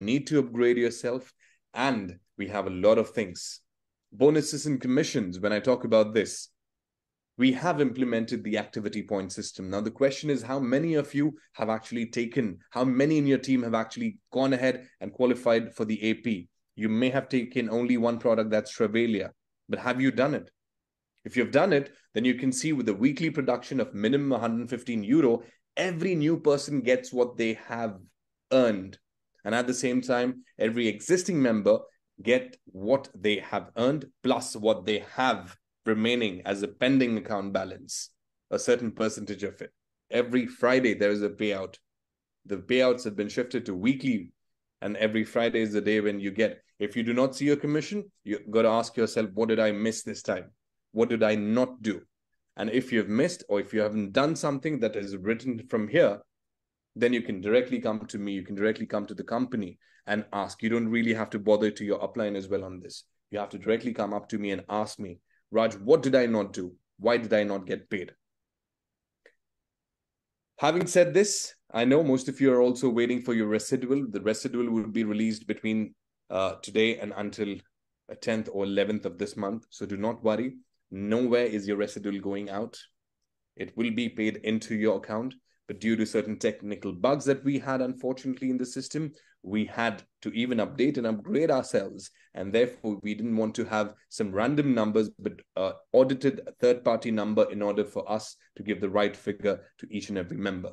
need to upgrade yourself, and we have a lot of things. Bonuses and commissions, when I talk about this, we have implemented the activity point system. Now, the question is how many of you have actually taken, how many in your team have actually gone ahead and qualified for the AP? You may have taken only one product, that's Travellia, but have you done it? If you've done it, then you can see with the weekly production of minimum 115 euro, every new person gets what they have earned. And at the same time, every existing member get what they have earned plus what they have remaining as a pending account balance, a certain percentage of it. Every Friday, there is a payout. The payouts have been shifted to weekly, and every Friday is the day when you get. If you do not see your commission, you got to ask yourself, what did I miss this time? What did I not do? And if you've missed or if you haven't done something that is written from here, then you can directly come to me. You can directly come to the company and ask. You don't really have to bother to your upline as well on this. You have to directly come up to me and ask me, Raj, what did I not do? Why did I not get paid? Having said this, I know most of you are also waiting for your residual. The residual will be released between uh, today and until 10th or 11th of this month. So do not worry. Nowhere is your residual going out. It will be paid into your account. But due to certain technical bugs that we had, unfortunately, in the system, we had to even update and upgrade ourselves. And therefore, we didn't want to have some random numbers, but uh, audited third party number in order for us to give the right figure to each and every member.